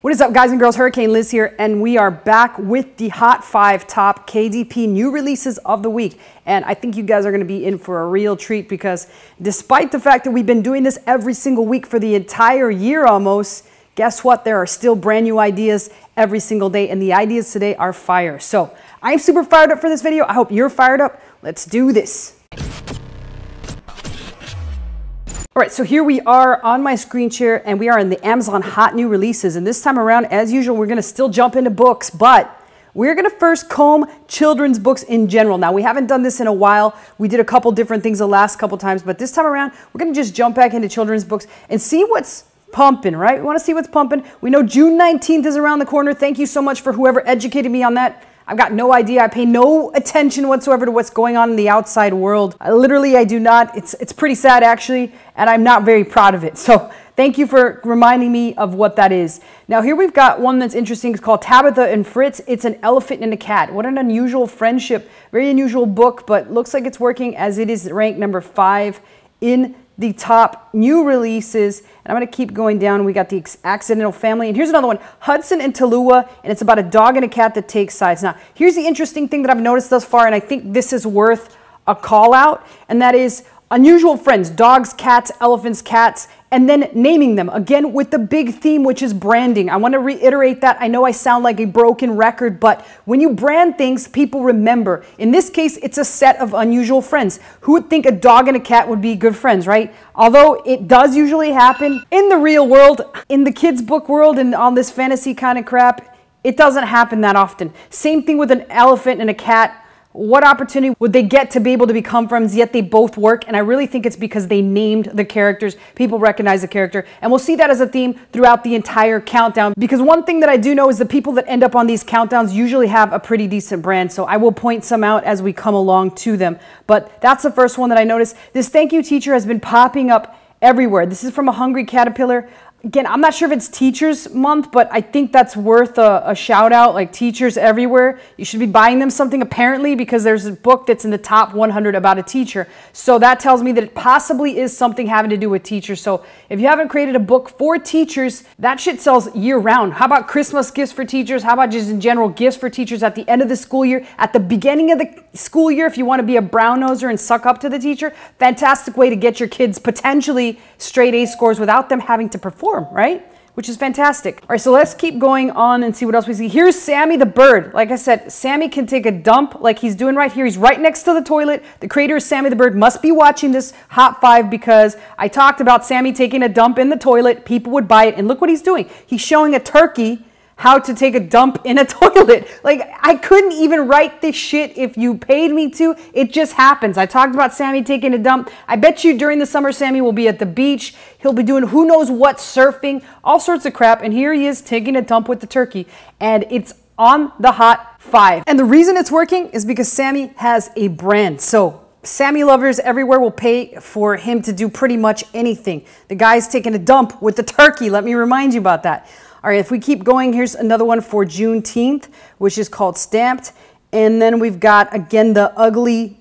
What is up, guys and girls? Hurricane Liz here, and we are back with the Hot 5 top KDP new releases of the week. And I think you guys are going to be in for a real treat because despite the fact that we've been doing this every single week for the entire year almost, guess what? There are still brand new ideas every single day, and the ideas today are fire. So I'm super fired up for this video. I hope you're fired up. Let's do this. All right, so here we are on my screen share and we are in the Amazon hot new releases. And this time around, as usual, we're gonna still jump into books, but we're gonna first comb children's books in general. Now, we haven't done this in a while. We did a couple different things the last couple times, but this time around, we're gonna just jump back into children's books and see what's pumping, right? We wanna see what's pumping. We know June 19th is around the corner. Thank you so much for whoever educated me on that. I've got no idea. I pay no attention whatsoever to what's going on in the outside world. I, literally, I do not. It's, it's pretty sad, actually, and I'm not very proud of it. So thank you for reminding me of what that is. Now, here we've got one that's interesting. It's called Tabitha and Fritz. It's an elephant and a cat. What an unusual friendship. Very unusual book, but looks like it's working as it is ranked number five in the top new releases. And I'm going to keep going down. We got the Accidental Family. And here's another one, Hudson and Tallulah. And it's about a dog and a cat that take sides. Now, here's the interesting thing that I've noticed thus far, and I think this is worth a call out, and that is unusual friends, dogs, cats, elephants, cats, and then naming them again with the big theme, which is branding. I want to reiterate that. I know I sound like a broken record, but when you brand things, people remember. In this case, it's a set of unusual friends. Who would think a dog and a cat would be good friends, right? Although it does usually happen in the real world, in the kids' book world, and on this fantasy kind of crap, it doesn't happen that often. Same thing with an elephant and a cat what opportunity would they get to be able to become friends yet they both work? And i really think it's because they named the characters. People recognize the character. And we'll see that as a theme throughout the entire countdown. Because one thing that i do know is the people that end up on these countdowns usually have a pretty decent brand. So i will point some out as we come along to them. But that's the first one that i noticed. This thank you teacher has been popping up everywhere. This is from a hungry caterpillar again, I'm not sure if it's Teachers Month, but I think that's worth a, a, shout out. Like teachers everywhere, you should be buying them something apparently because there's a book that's in the top 100 about a teacher. So that tells me that it possibly is something having to do with teachers. So if you haven't created a book for teachers, that shit sells year round. How about Christmas gifts for teachers? How about just in general gifts for teachers at the end of the school year, at the beginning of the school year, if you want to be a brown noser and suck up to the teacher? Fantastic way to get your kids potentially straight A scores without them having to perform right? Which is fantastic. All right, so let's keep going on and see what else we see. Here's Sammy the bird. Like I said, Sammy can take a dump like he's doing right here. He's right next to the toilet. The creator of Sammy the bird must be watching this hot five because I talked about Sammy taking a dump in the toilet. People would buy it. And look what he's doing. He's showing a turkey how to take a dump in a toilet. Like, I couldn't even write this shit if you paid me to. It just happens. I talked about Sammy taking a dump. I bet you during the summer, Sammy will be at the beach. He'll be doing who knows what, surfing, all sorts of crap. And here he is taking a dump with the turkey. And it's on the hot five. And the reason it's working is because Sammy has a brand. So Sammy lovers everywhere will pay for him to do pretty much anything. The guy's taking a dump with the turkey. Let me remind you about that. All right, if we keep going, here's another one for Juneteenth, which is called Stamped. And then we've got, again, the ugly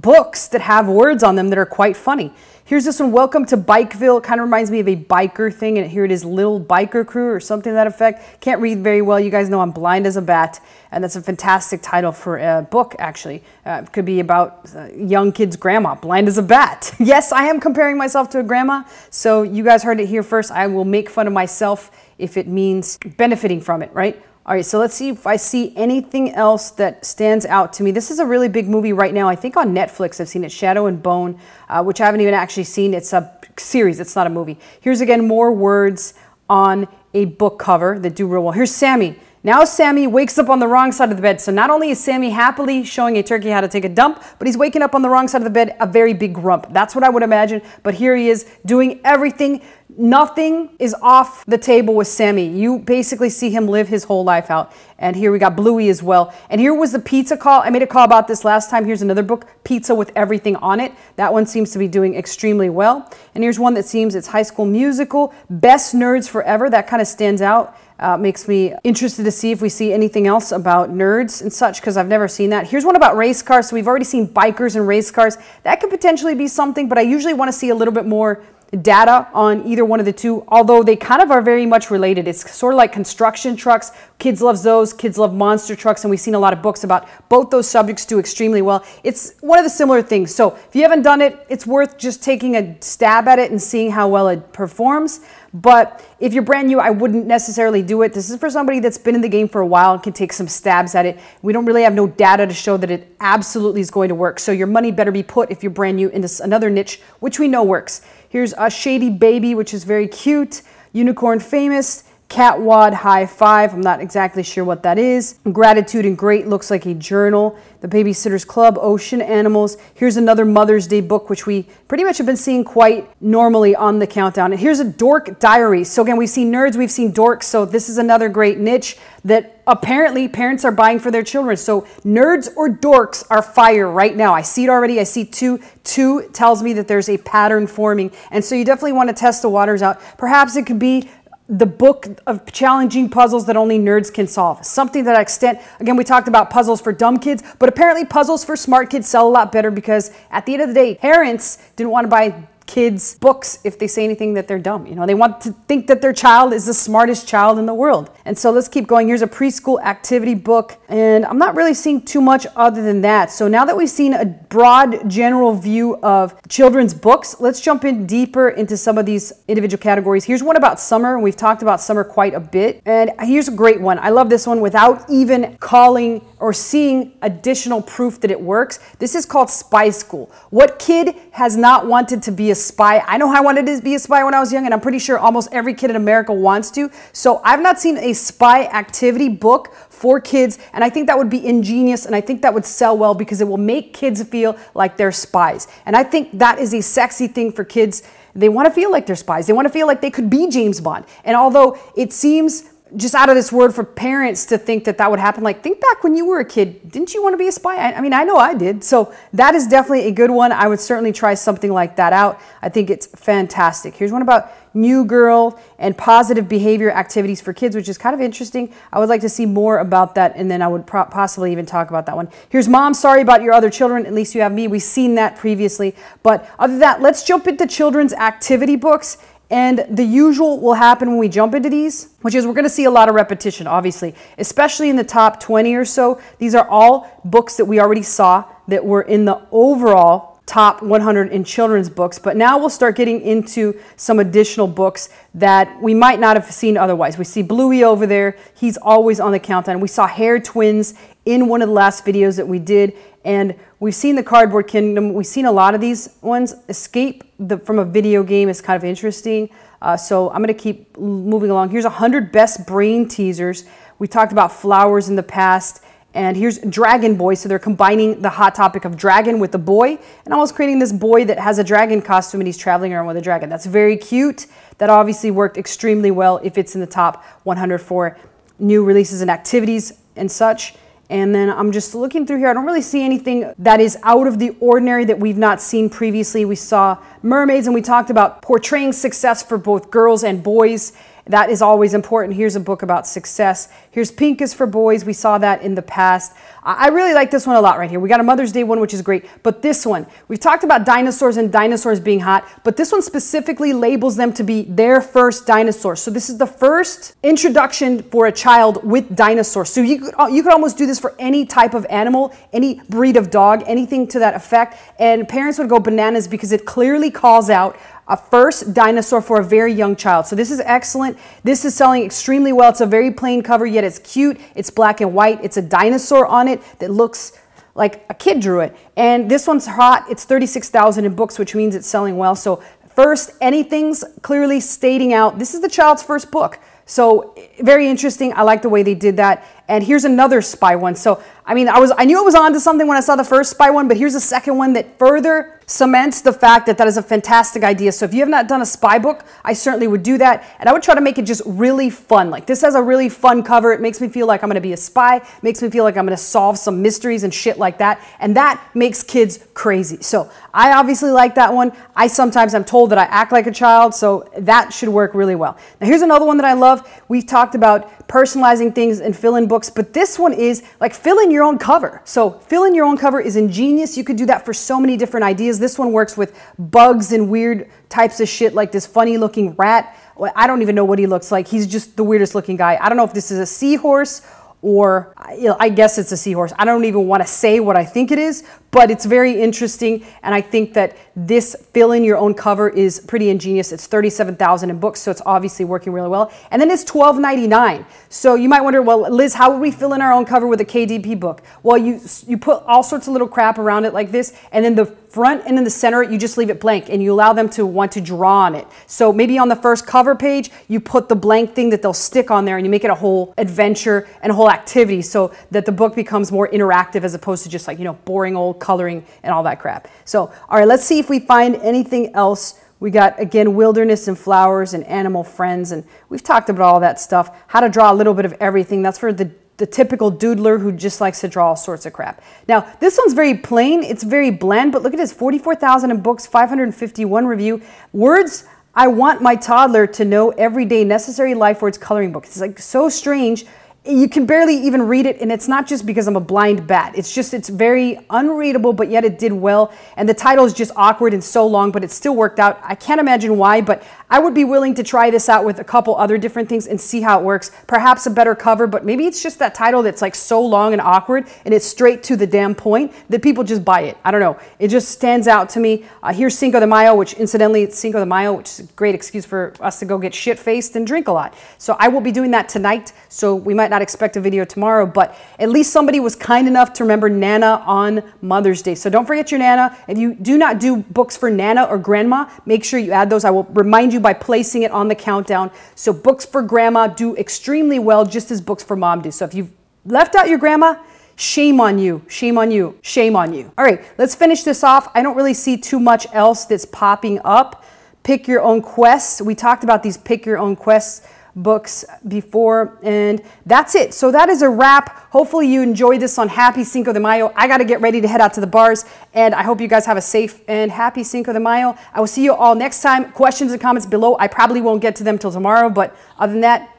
books that have words on them that are quite funny. Here's this one, Welcome to Bikeville. Kind of reminds me of a biker thing. And here it is, Little Biker Crew or something to that effect. Can't read very well. You guys know I'm blind as a bat. And that's a fantastic title for a book, actually. Uh, it could be about uh, young kid's grandma, blind as a bat. yes, I am comparing myself to a grandma. So you guys heard it here first. I will make fun of myself if it means benefiting from it, right? All right, so let's see if I see anything else that stands out to me. This is a really big movie right now. I think on Netflix, I've seen it, Shadow and Bone, uh, which I haven't even actually seen. It's a series, it's not a movie. Here's again more words on a book cover that do real well. Here's Sammy. Now Sammy wakes up on the wrong side of the bed. So not only is Sammy happily showing a turkey how to take a dump, but he's waking up on the wrong side of the bed, a very big grump. That's what I would imagine. But here he is doing everything Nothing is off the table with Sammy. You basically see him live his whole life out. And here we got Bluey as well. And here was the pizza call. I made a call about this last time. Here's another book, Pizza with Everything on It. That one seems to be doing extremely well. And here's one that seems it's High School Musical, Best Nerds Forever. That kind of stands out. Uh, makes me interested to see if we see anything else about nerds and such because I've never seen that. Here's one about race cars. So we've already seen bikers and race cars. That could potentially be something, but I usually want to see a little bit more data on either one of the two, although they kind of are very much related. It's sort of like construction trucks. Kids love those. Kids love monster trucks, and we've seen a lot of books about both those subjects do extremely well. It's one of the similar things. So if you haven't done it, it's worth just taking a stab at it and seeing how well it performs. But if you're brand new, I wouldn't necessarily do it. This is for somebody that's been in the game for a while and can take some stabs at it. We don't really have no data to show that it absolutely is going to work. So your money better be put if you're brand new into another niche, which we know works. Here's a Shady Baby, which is very cute. Unicorn Famous. Catwad High Five. I'm not exactly sure what that is. Gratitude and Great looks like a journal. The Babysitter's Club, Ocean Animals. Here's another Mother's Day book, which we pretty much have been seeing quite normally on the countdown. And here's a Dork Diary. So again, we've seen nerds, we've seen dorks. So this is another great niche that apparently parents are buying for their children. So nerds or dorks are fire right now. I see it already. I see two. Two tells me that there's a pattern forming. And so you definitely want to test the waters out. Perhaps it could be the book of challenging puzzles that only nerds can solve. Something that I extend. again, we talked about puzzles for dumb kids, but apparently puzzles for smart kids sell a lot better because at the end of the day, parents didn't want to buy kids books if they say anything that they're dumb. You know, they want to think that their child is the smartest child in the world. And so let's keep going. Here's a preschool activity book, and I'm not really seeing too much other than that. So now that we've seen a broad general view of children's books, let's jump in deeper into some of these individual categories. Here's one about summer, we've talked about summer quite a bit. And here's a great one. I love this one without even calling or seeing additional proof that it works. This is called Spy School. What kid has not wanted to be a spy? I know I wanted to be a spy when I was young, and I'm pretty sure almost every kid in America wants to. So I've not seen a spy activity book for kids, and I think that would be ingenious, and I think that would sell well because it will make kids feel like they're spies. And I think that is a sexy thing for kids. They want to feel like they're spies. They want to feel like they could be James Bond. And although it seems just out of this word for parents to think that that would happen. Like, think back when you were a kid. Didn't you want to be a spy? I, I, mean, I know I did. So that is definitely a good one. I would certainly try something like that out. I think it's fantastic. Here's one about New Girl and positive behavior activities for kids, which is kind of interesting. I would like to see more about that, and then I would possibly even talk about that one. Here's Mom, sorry about your other children. At least you have me. We've seen that previously. But other than that, let's jump into children's activity books and the usual will happen when we jump into these, which is we're going to see a lot of repetition, obviously, especially in the top 20 or so. These are all books that we already saw that were in the overall top 100 in children's books. But now we'll start getting into some additional books that we might not have seen otherwise. We see Bluey over there. He's always on the countdown. We saw Hair Twins in one of the last videos that we did. And we've seen the Cardboard Kingdom. We've seen a lot of these ones. Escape the, from a video game is kind of interesting. Uh, so I'm going to keep moving along. Here's 100 best brain teasers. We talked about flowers in the past. And here's Dragon Boy. So they're combining the hot topic of dragon with the boy and almost creating this boy that has a dragon costume and he's traveling around with a dragon. That's very cute. That obviously worked extremely well if it's in the top 100 for new releases and activities and such. And then I'm just looking through here. I don't really see anything that is out of the ordinary that we've not seen previously. We saw mermaids and we talked about portraying success for both girls and boys. That is always important. Here's a book about success. Here's Pink is for Boys. We saw that in the past. I really like this one a lot right here. We got a Mother's Day one, which is great. But this one, we've talked about dinosaurs and dinosaurs being hot, but this one specifically labels them to be their first dinosaurs. So this is the first introduction for a child with dinosaurs. So you could, uh, you could almost do this for any type of animal, any breed of dog, anything to that effect. And parents would go bananas because it clearly calls out a first dinosaur for a very young child. So this is excellent. This is selling extremely well. It's a very plain cover, yet it's cute. It's black and white. It's a dinosaur on it that looks like a kid drew it. And this one's hot. It's 36,000 in books, which means it's selling well. So first, anything's clearly stating out, this is the child's first book. So very interesting. I like the way they did that. And here's another spy one. So I mean, I was I knew it was onto something when I saw the first spy one, but here's a second one that further cements the fact that that is a fantastic idea. So if you have not done a spy book, I certainly would do that. And I would try to make it just really fun. Like this has a really fun cover. It makes me feel like I'm going to be a spy, makes me feel like I'm going to solve some mysteries and shit like that. And that makes kids crazy. So I obviously like that one. I sometimes I'm told that I act like a child, so that should work really well. Now here's another one that I love. We've talked about personalizing things and fill-in books books, but this one is like fill in your own cover. So fill in your own cover is ingenious. You could do that for so many different ideas. This one works with bugs and weird types of shit like this funny looking rat. I don't even know what he looks like. He's just the weirdest looking guy. I don't know if this is a seahorse or I guess it's a seahorse. I don't even want to say what I think it is, but it's very interesting. And I think that this fill in your own cover is pretty ingenious. It's 37,000 in books, so it's obviously working really well. And then it's 12.99. So you might wonder, well, Liz, how would we fill in our own cover with a KDP book? Well, you you put all sorts of little crap around it like this, and then the front and in the center, you just leave it blank and you allow them to want to draw on it. So maybe on the first cover page, you put the blank thing that they'll stick on there and you make it a whole adventure and a whole activity so that the book becomes more interactive as opposed to just like, you know, boring old coloring and all that crap. So, all right, let's see if we find anything else. We got, again, wilderness and flowers and animal friends. And we've talked about all that stuff. How to draw a little bit of everything. That's for the the typical doodler who just likes to draw all sorts of crap. Now, this one's very plain. It's very bland, but look at this, 44,000 in books, 551 review. Words, I want my toddler to know everyday necessary life words coloring book. It's like so strange you can barely even read it and it's not just because i'm a blind bat it's just it's very unreadable but yet it did well and the title is just awkward and so long but it still worked out i can't imagine why but i would be willing to try this out with a couple other different things and see how it works perhaps a better cover but maybe it's just that title that's like so long and awkward and it's straight to the damn point that people just buy it i don't know it just stands out to me uh, here's cinco de mayo which incidentally it's cinco de mayo which is a great excuse for us to go get shit faced and drink a lot so i will be doing that tonight so we might not expect a video tomorrow, but at least somebody was kind enough to remember Nana on Mother's Day. So don't forget your Nana. If you do not do books for Nana or Grandma, make sure you add those. I will remind you by placing it on the countdown. So books for Grandma do extremely well, just as books for Mom do. So if you've left out your Grandma, Shame on you, shame on you, shame on you. All right, let's finish this off. I don't really see too much else that's popping up. Pick your own quests. We talked about these pick your own quests books before. And that's it. So that is a wrap. Hopefully you enjoyed this on Happy Cinco de Mayo. I got to get ready to head out to the bars. And I hope you guys have a safe and happy Cinco de Mayo. I will see you all next time. Questions and comments below. I probably won't get to them till tomorrow. But other than that,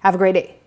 have a great day.